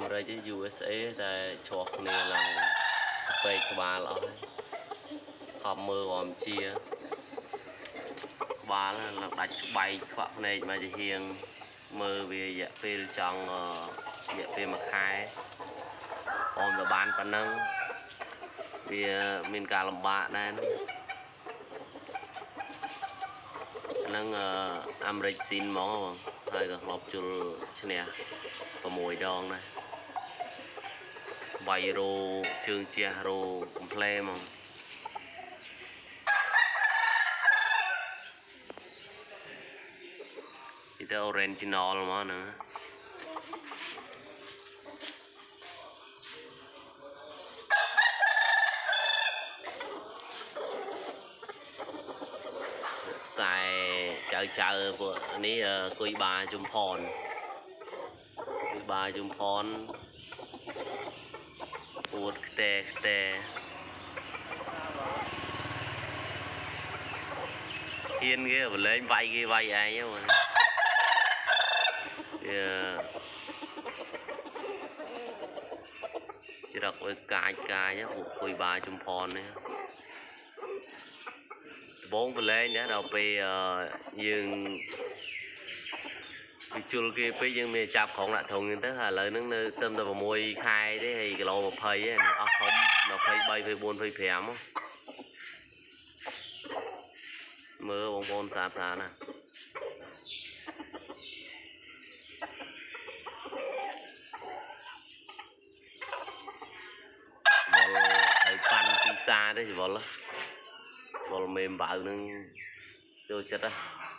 មេរិក USA តែឆ្លោះគ្នាឡើងពេកក្បាលអស់ហើយខំមើលរំជាក្បាលឡើងដាច់ស្បែកខ្វាក់ភ្នែកមកជាហៀងមើលវារយៈពេលចង់អឺរយៈពេលមួយខែអមទៅបានប៉ុណ្ណឹងវាមានការលំបាកដែរ ហ្នឹងអឺអាមេរិកស៊ីនហ្មងបងហើយក៏ធ្លាប់ជុលឈ្នះ6ដងដែរបាយរោជើងជះរោកំ pl ែហ្មងនេះទៅ original ហ្មងហ្នឹង ខ្សែចៅចៅពួកនេះអឺគុយបាជុំផនគុយបាជុំផនអួតខ្ទែខ្ទែហ៊ានគេបលែងវាយគេវាយឯងហ្នឹងបងវាច្រឹកវាកាចកាចហ្នឹងពួកគុយបាជុំផននេះ ដំបងប្រឡែងណាដល់ពេលអឺយើងវាជុលគេពេកយើងមានចាប់ក្រុងដាក់ធុងហ្នឹងទៅហើយឥឡូវហ្នឹងនៅត្រឹមតែ6ខែទេហើយគីឡូ20ទេនេះអស់ធំ23 24 25មកមើលបងប្អូនសាបសាណាវល់ហើយប៉ាន់ពីសាទេវល់ហ៎វល់មេមបាវនឹង ចូលចិត្តហ៎